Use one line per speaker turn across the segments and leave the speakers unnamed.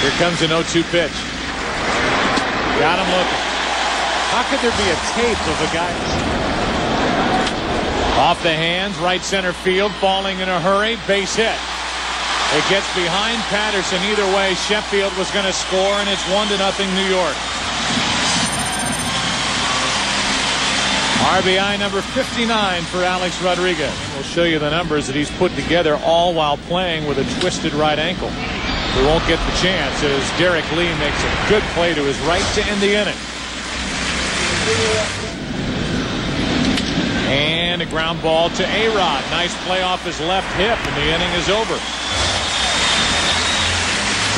Here comes an 0-2 pitch. Got him looking. How could there be a tape of a guy? Off the hands, right center field, falling in a hurry, base hit. It gets behind Patterson. Either way, Sheffield was going to score, and it's 1 to nothing New York. RBI number 59 for Alex Rodriguez. We'll show you the numbers that he's put together all while playing with a twisted right ankle. We won't get the chance as Derrek Lee makes a good play to his right to end the inning. And a ground ball to A-Rod. Nice play off his left hip, and the inning is over.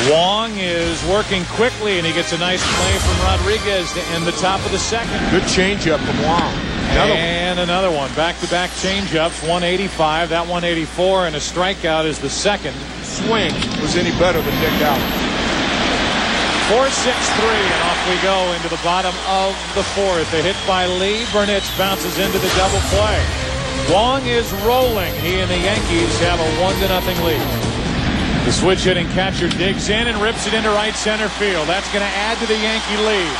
Wang is working quickly, and he gets a nice play from Rodriguez to end the top of the second.
Good changeup from Wang.
Another and one. another one. Back-to-back changeups, 185, that 184, and a strikeout is the second.
Swing was any better than Dick Allen.
4-6-3, and off we go into the bottom of the fourth. A hit by Lee. Burnitz bounces into the double play. Wang is rolling. He and the Yankees have a 1-0 lead. The switch hitting catcher digs in and rips it into right center field. That's going to add to the Yankee lead.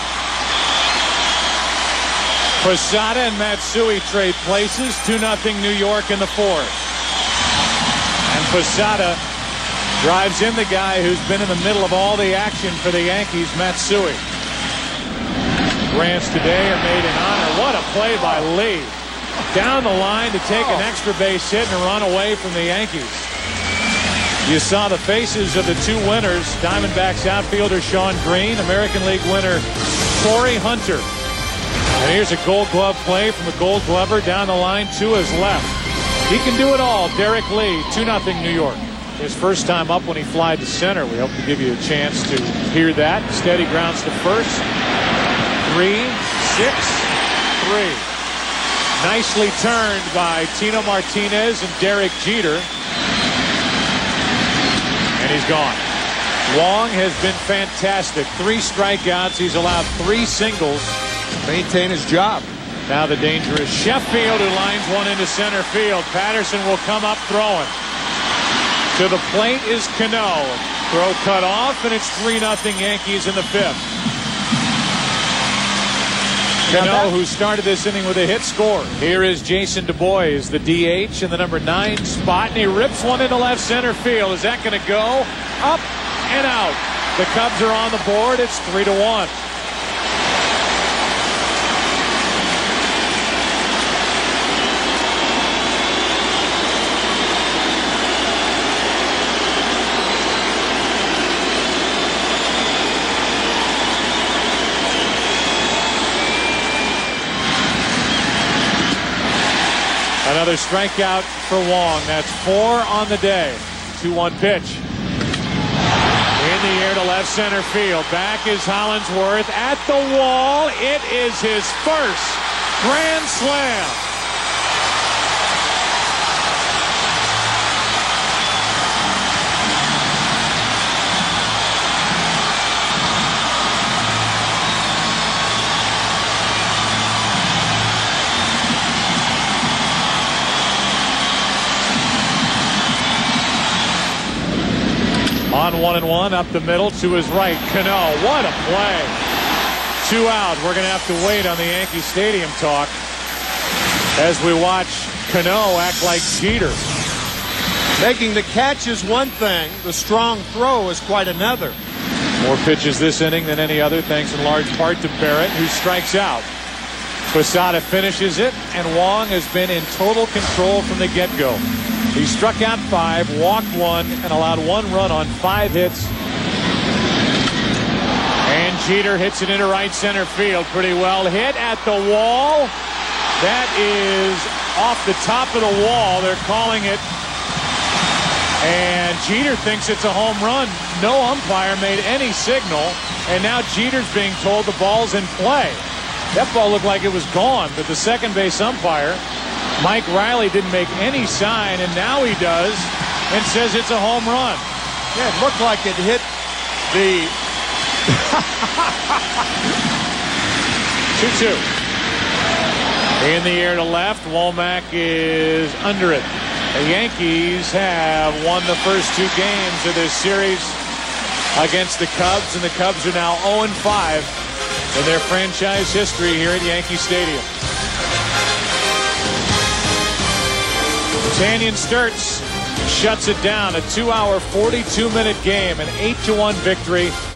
Posada and Matsui trade places. 2-0 New York in the fourth. And Posada drives in the guy who's been in the middle of all the action for the Yankees, Matsui. Grants today are made in honor. What a play by Lee. Down the line to take an oh. extra base hit and run away from the Yankees. You saw the faces of the two winners, Diamondbacks outfielder Shawn Green, American League winner Torii Hunter. And here's a gold glove play from a gold glover down the line to his left. He can do it all. Derrek Lee, 2-0 New York. His first time up when he flied to center. We hope to give you a chance to hear that. Steady grounds to first. Three, six, three. Nicely turned by Tino Martinez and Derek Jeter and he's gone. Wang has been fantastic. Three strikeouts. He's allowed three singles.
Maintain his job.
Now the dangerous Sheffield who lines one into center field. Patterson will come up throwing. To the plate is Cano. Throw cut off, and it's 3 0 Yankees in the fifth. Cano, who started this inning with a hit score. Here is Jason Dubois, the DH in the number nine spot, and he rips one into left center field. Is that going to go? Up and out. The Cubs are on the board. It's three to one. Another strikeout for Wang. That's four on the day. 2-1 pitch. In the air to left center field. Back is Hollandsworth at the wall. It is his first grand slam. On one and one, up the middle to his right. Cano, what a play. Two out. We're going to have to wait on the Yankee Stadium talk as we watch Cano act like Jeter.
Making the catch is one thing. The strong throw is quite another.
More pitches this inning than any other, thanks in large part to Barrett, who strikes out. Posada finishes it, and Wang has been in total control from the get-go. He struck out five, walked one, and allowed one run on five hits. And Jeter hits it into right center field. Pretty well hit at the wall. That is off the top of the wall. They're calling it. And Jeter thinks it's a home run. No umpire made any signal. And now Jeter's being told the ball's in play. That ball looked like it was gone, but the second base umpire Mike Reilly didn't make any sign, and now he does and says it's a home run.
Yeah, it looked like it hit the.
2 2. In the air to left, Womack is under it. The Yankees have won the first two games of this series against the Cubs, and the Cubs are now 0-5 in their franchise history here at Yankee Stadium. Tanyon Sturtze shuts it down. A two-hour, 42-minute game, an 8-1 victory